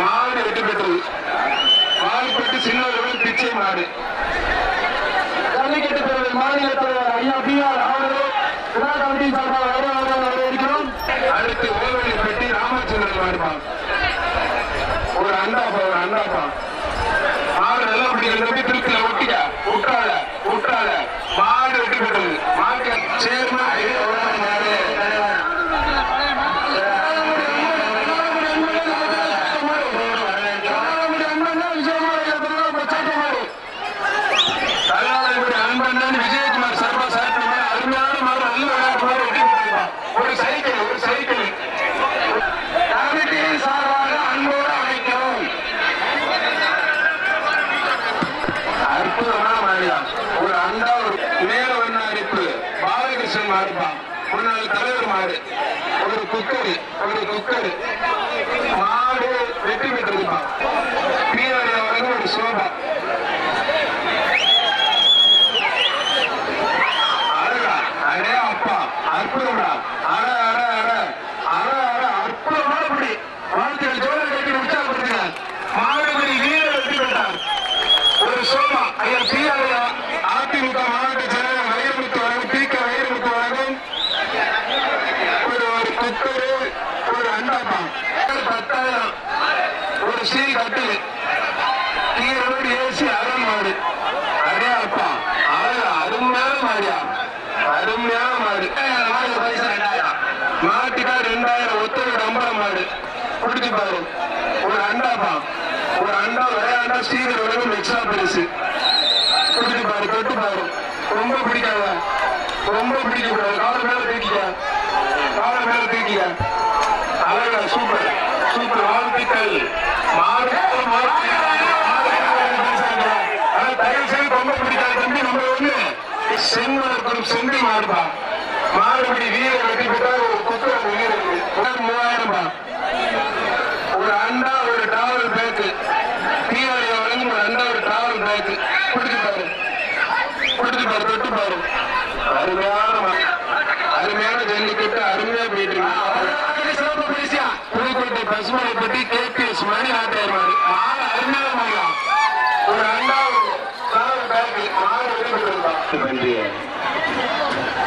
மாடு வெற்றி பெற்றது. பால்பட்டு சின்னவர்கள் பிச்சை மாடு. ஜல்லிக்கட்டு பேரவை மாநில தலைவர் ஐயா பி ஆர் அவர்களே விழா கமிட்டி சார்பாக வருவார்கள் வரவேற்கிறோம். அடுத்து ஓவலி பெட்டி ராமச்சந்திரன் மாடுப்பான் ஒரு அண்டாப்பா ஒரு அண்டாப்பா மாடு நல்லா பிடிக்கிறது. எப்படி திருச்சில ஒட்டிக்க விட்டால விட்டால மாடு வெற்றி பெற்றது மாடு சேர்மா மாடு கல்லாளர்களுடைய அன்பண்ணன் விஜயகுமார் சர்மா சாப்பிட்டு அருமையான மாடு நல்ல விளையாட்டு மாடு வெட்டி பெற்றிருப்பான் ஒரு சைக்கிள் ஒரு சைக்கிள் கமிட்டியின் சார்பாக அன்போடு அழைக்கிறோம் அற்புதமான மாடியா ஒரு அண்டா ஒரு மேல ஒண்ணு அரிப்பு பாலகிருஷ்ணன் மாடுப்பான் முன்னாள் தலைவர் மாடு ஒரு குக்கர் ஒரு குக்கர் மாடு வெற்றி பெற்றிருப்பான் பீரடி அவருக்கு ஒரு சோபா அழகா அடே அப்பா அற்புதம்டா அட அட அட அட அட அற்புதமான படி வாழ்க்கையில் ஜோலை கட்டி உற்சாகப்படுத்துங்க மாடுபடி வீரர் வெற்றி பெற்றார் ஒரு சோமா ஐயா பி ஐயா அதிமுக மாவட்ட செயலர் வைரமுத்து வழங்கும் பி கே வைரமுத்து வழங்கும் ஒரு ஒரு குக்கரு ஒரு அண்டாப்பா பத்தாயிரம் ஒரு சீ கட்டில் கீரோடு ஏசி அரண் மாடு அடே அப்பா அழகா அருமையான மாடியா அருமையான மாடு மாடு பைசா ரெண்டாயிரம். மாட்டுக்கா ரெண்டாயிரம் ஒத்தோட அம்பரம் மாடு. பிடிச்சு பாரு. ஒரு அண்டாப்பா. ஒரு அண்டா விளையாண்டா ஸ்ரீதர் உலகம் எக்ஸ்ட்ரா பெருசு. பிடிச்சு பாரு தொட்டு பாரு. ரொம்ப பிடிக்காத. ரொம்ப பிடிக்க கூடாது கால மேல தூக்கிக்க. கால மேல தூக்கிக்க. அழகா சூப்பர். சூப்பர். வாழ்த்துக்கள். மாடு ஆனா தயவு செய்து ரொம்ப பிடிக்காத தம்பி நம்ம ஒண்ணு செங்கோலக்கும் செந்தி மாடுபா மாடுபடி வீரர் வெட்டி பெற்றால் ஒரு குக்கர் வீரர் ஒரு மூவாயிரம் ரூபாய். ஒரு அண்டா ஒரு டிராவல் பேக்கு தீவாளி வழங்கும் ஒரு அண்டா ஒரு டிராவல் பேக்கு பிடிச்சு பாரு. பிடிச்சு பாரு தொட்டு பாரு. அருமையான அருமையான ஜல்லிக்கட்டு அருமையா போயிட்டு இருக்கு. புதுக்கோட்டை பசுமலை பற்றி கேபிஎஸ் மணி நாட்டையர் மாடு மாடு அருமையான மாடா ஒரு அண்டா ஒரு டிராவல் பேக்கு மாடு வெளிப்பட்டு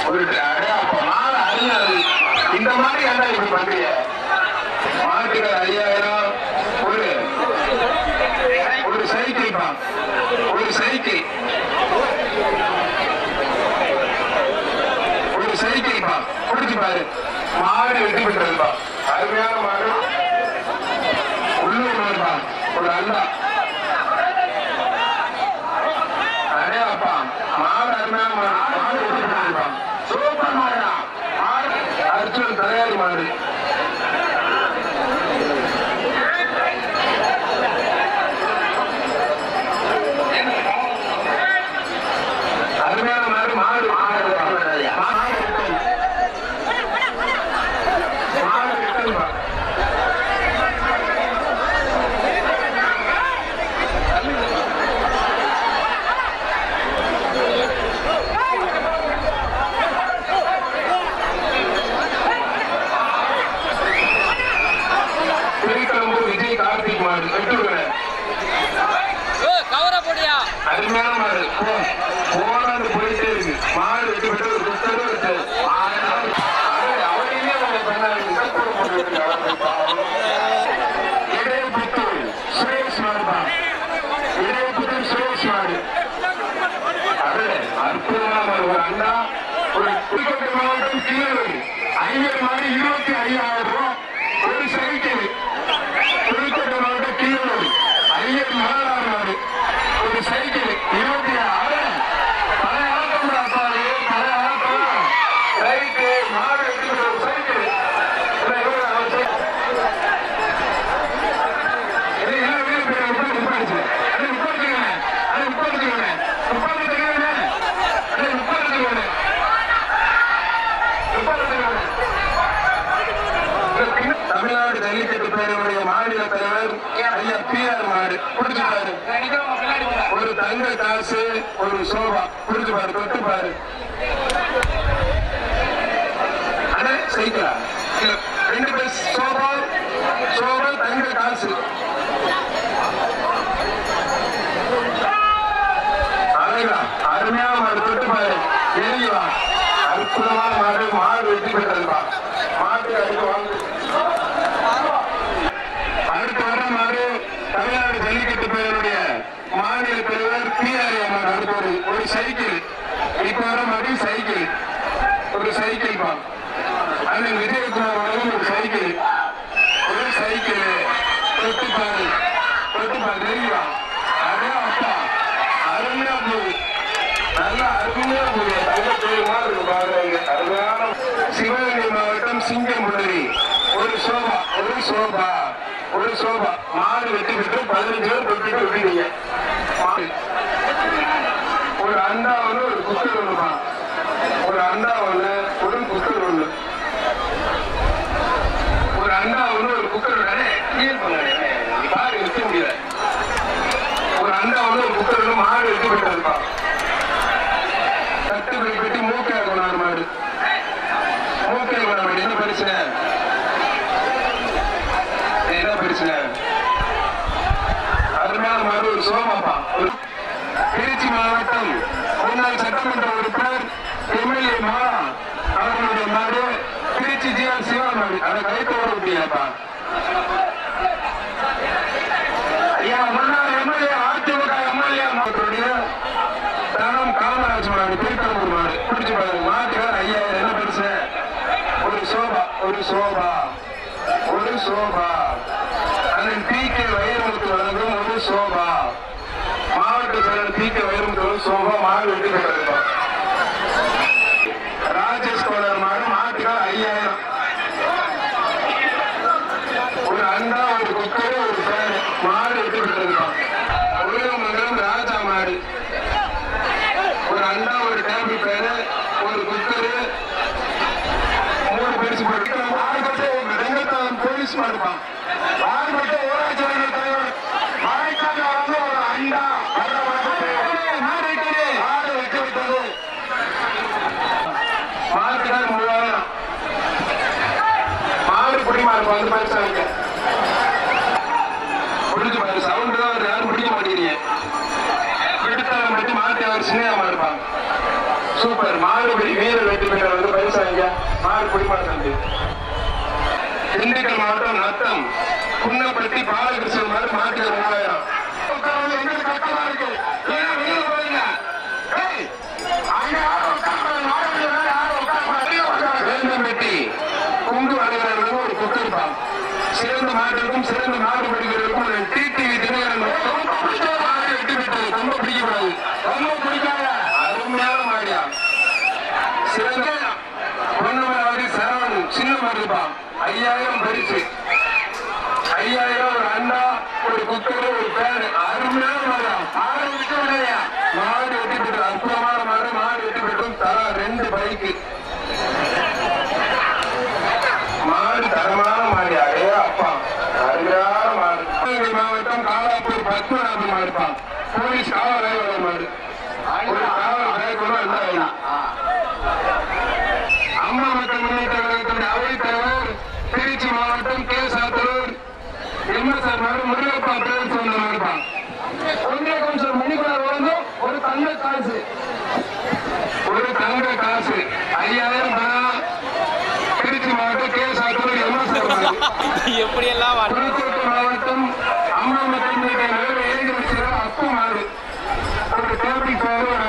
ஒரு அடே அப்ப மாடு அருமையாது இந்த மாதிரி ஏன்டா இப்படி பண்றீங்க? மாட்டுக்கு ஐயாயிரம் ஒரு ஒரு சைக்கிள் பா ஒரு சைக்கிள். ஒரு சைக்கிள் பா பிடிச்சு பாரு. மாடு வெட்டி பெற்றதுப்பா அருமையா மாடு உள்ளூர் மாடுப்பா ஒரு அண்டா அடே அப்பா மாடு அருமையான மாடு மாடு வெட்டி பெற்றதுப்பா சூப்பர் மாடுடா மாடு அர்ஜுன் தலையாரி மாடு அருமையான மாடு மாடு மாடு மாடு ரிட்டன். மாடு ரிட்டன் பா. திருக்கலம்பூர் விஜய் கார்த்திக் மாடு வெட்டுவிட கவர போடியா அருமையான மாடு போ போனாண்டு போயிட்டே இருக்கு மாடு விட்டு விட்டு ஒரு குத்தரும் இருக்கு அவரையுமே அவங்க பண்ணாங்க இசைப்பூர் போட்டு இடையப்புத்தூர் சுரேஷ் மாடுபா இடையப்புத்தூர் சுரேஷ் மாடு அடே அற்புதமான மாடு ஒரு அண்ணா ஒரு புதுக்கோட்டை மாவட்டம் ஐயர் மாதிரி இருபத்தி ஐயாயிரம் ரூபாய் ஒரு சைக்கிள் புதுக்கோட்டை மாவட்டம் கீழூர் ஐயர் மகாராஜ் மாடு ஒரு சைக்கிள் இருபத்தி ஆறு பழைய ஆட்டம் பாரு பழைய ஆட்டம் ரைட்டு மாடு எடுத்துக்கிற ஒரு சைக்கிள் இல்ல, இவரு அவர் சை- இல்ல, இல்ல, வீடு பேர் உட்கார்ந்து உட்காருச்சு. அண்ணே, உட்காருச்சுக்கண்ணே. அண்ணே, உட்காருச்சுக்கண்ணே. உட்காருச்சுக்கண்ணே. அண்ணே, உட்காருச்சுக்கண்ணே. உட்காருச்சுக்கண்ணே. இல்ல, பிஆர் மாடு புடிச்சு பாரு ஒரு தங்க காசு ஒரு சோபா புடிச்சு பாரு தொட்டு பாரு அண்ணே சைக்கிளா இல்ல ரெண்டு பேர் சோபா சோபா தங்க காசு அழகா அருமையான மாடு தொட்டு பாரு எரியுவா அற்புதமான மாடு மாடு வெற்றி பெற்றதுப்பா மாட்டு அடுத்து வாங்க அடுத்து வர மாடு தமிழ்நாடு ஜல்லிக்கட்டு பேருடைய மாநில தலைவர் பி ஆர் மாடு அடுத்து ஒரு ஒரு சைக்கிள் இப்ப வர மாடு சைக்கிள் ஒரு சைக்கிள் பா அண்ணன் விஜயகுமார் வழங்கும் ஒரு சைக்கிள் ஒரு சைக்கிள் தொட்டு பாரு தொட்டு பாரு தெரியுமா அதே அப்பா அருமையா போகுது நல்லா அருமையா போகுது தங்க கோயில் அருமையான சிவகங்கை மாவட்டம் சிங்கம்புணரி ஒரு சோபா ஒரு சோபா ஒரு சோபா. மாடு வெட்டி விட்டு பதினஞ்சு பேர் தொட்டிட்டு விட்டீங்க ஒரு அண்டா ஒண்ணு ஒரு குக்கர் ஒண்ணுமா ஒரு அண்டா ஒண்ணு ஒரு குக்கர் ஒண்ணு ஒரு அண்டா ஒண்ணு ஒரு குக்கர் ஒண்ணு கிளியர் பண்ணு பாரு நிக்க முடியல ஒரு அண்டா ஒண்ணு ஒரு குக்கர் ஒண்ணு மாடு வெட்டி விட்டதுப்பா கட்டு பை கட்டி மூக்கை கொண்டாடு மாடு மூக்கை கொண்டாடு என்ன பிரச்சனை என்ன பிரச்சனை அருமையான மாடு ஒரு சோமாப்பா ஒரு திருச்சி மாவட்டம் முன்னாள் சட்டமன்ற உறுப்பினர் எம்எல்ஏ மாலா அவர்களுடைய மாடு திருச்சி ஜிஆர் சிவா அதை கைத்தோட முடியாதா ஐயா முன்னாள் எம்எல்ஏ அதிமுக எம்எல்ஏ தனம் காமராஜ் மாடு திருக்கலூர் மாடு. பிடிச்சி பாருங்க. மாட்டுக்கார் ஐயா என்ன பிரச்சனை ஒரு சோபா ஒரு சோபா ஒரு சோபா. அதன் பி கே வைரமுத்து வழங்கும் ஒரு சோபா. மாவட்ட செயலர் பி கே வைரமுத்து சோபா மாடு வெட்டி கொண்டிருக்கோம் ராஜேஷ் கோளர் மாடு மாட்டுக்கார் ஐயாயிரம் ஒரு அண்டா ஒரு குக்கர் ஒரு ஃபேன் மாடு வெட்டி கொண்டிருக்கோம் உலகமங்கலம் ராஜா மாடு ஒரு அண்டா ஒரு டேபிள் ஃபேனு ஒரு குக்கரு மூணு பெருசு போட்டு மாறுபட்டு வெங்கத்தாளம் போலீஸ் மாடுப்பான் மாறுபட்டு ஊராட்சி ஒன்றிய தலைவர் மழைக்காக வந்து ஒரு அண்டா வர்ற மாட்டுக்கு மாடு விட்டது மாடு வெட்டி விட்டது மாட்டுக்கார் முழுவதும் மாடு குடி வந்து பரிசாங்க பிடிச்சு பாரு சவுண்ட் தான் யாரும் பிடிக்க மாட்டேங்கிறீங்க. விடுத்தாலும் பற்றி மாற்றி அவர் சின்ன இருப்பாங்க சூப்பர். மாடு வீரர் வெற்றி பெற்ற வந்து பரிசாங்க மாடு குடிமாட்டாங்க திண்டுக்கல் மாவட்டம் நத்தம். புன்னப்பட்டி பாலகிருஷ்ணன் மாதிரி மாட்டுக்கு மூவாயிரம் உட்கார்ந்து எங்களுக்கு கஷ்டமா இருக்கு ஏன் வெளியில போறீங்க ஏய், அங்க யாரும் உட்கார்ந்து மாடு வெளியில யாரும் உட்கார்ந்து வேந்தம்பட்டி குண்டு அடைகிறவர்களுக்கு ஒரு குத்திருப்பான் சிறந்த மாட்டிற்கும் சிறந்த மாடு பிடிக்கிறதுக்கும் டிடிவி தினகரன் ரொம்ப பிடிச்ச மாடு வெட்டி விட்டது ரொம்ப பிடிக்கக்கூடாது ரொம்ப பிடிக்காத அருமையான மாடியா சிறந்த பொண்ணுமலாவதி சரவணன் சின்ன மாடுப்பான் ஐயாயிரம் பரிசு ஐயாயிரம் ஒரு அண்டா ஒரு குக்கர் ஒரு பேன் அருமையான மாடு விட்டு விடையா அற்புதமான மாடு மாடு பெற்றும் தலா ரெண்டு பைக்கு மாடு தரமான மாடு அப்பா அருமையான மாடு மாவட்டம் காலாப்பூர் பத்மநாபன் மாடுப்பா போலீஸ் காவல் ஆய்வாளர் மாடு ஒரு காவல் ஆய்வாளர் ரெண்டாயிரம் அம்மா மக்கள் முன்னேற்ற கழகத்தினுடைய அவைத் திருச்சி மாவட்டம் கே சாத்தலூர் எம்எஸ்ஆர் மாடு முருகப்பா பேர் சொந்த மாடுப்பா ஒன்றே கொஞ்சம் மணிக்குள்ள வந்து ஒரு தங்க காசு. ஒரு தங்க காசு. ஐயாயிரம் பணம். திருச்சி மாவட்டம் கே சாத்தூர் எப்படி எல்லாம் புதுக்கோட்டை மாவட்டம் அம்மா மக்கள் இளைஞர் சிறப்பு அப்பு மாடு. ஒரு டேபிள் சேர் ஒரு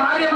భార్య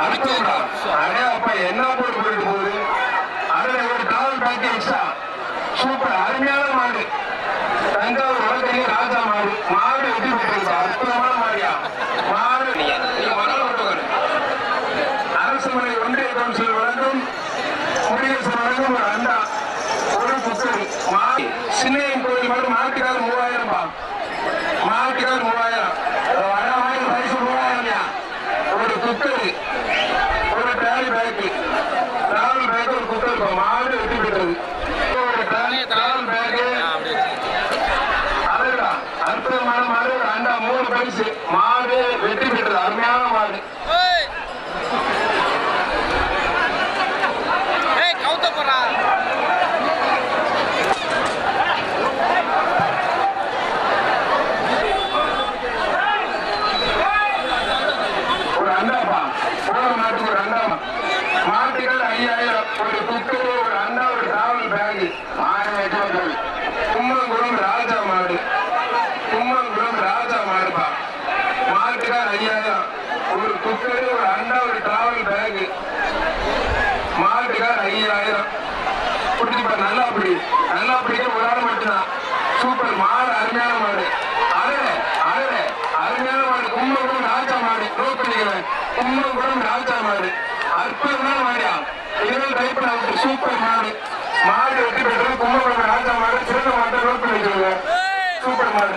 அடிச்சதுதான் அடே அப்ப என்ன போட்டு போயிட்டு போகுது? அதுல ஒரு டால் பேட்டி சூப்பர். அருமையான மாடு. தஞ்சாவூர் வழக்கறிஞர் ராஜா மாடு. மாடு வெற்றி பெற்றிருந்தார் சூப்பர் மாடு அருமையான மாடு. அழக அழக அருமையான மாடு. கும்பகுடம் ராஜா மாடு. நோட் பண்ணிக்கிறேன். கும்பகுடம் ராஜா மாடு. அற்புதமான மாடியா இனிமேல் ட்ரை பண்ண சூப்பர் மாடு. மாடு வெற்றி பெற்றது கும்பகுடம் ராஜா மாடு. சிறந்த மாட்டை நோட் பண்ணிக்கிறேன் சூப்பர் மாடு.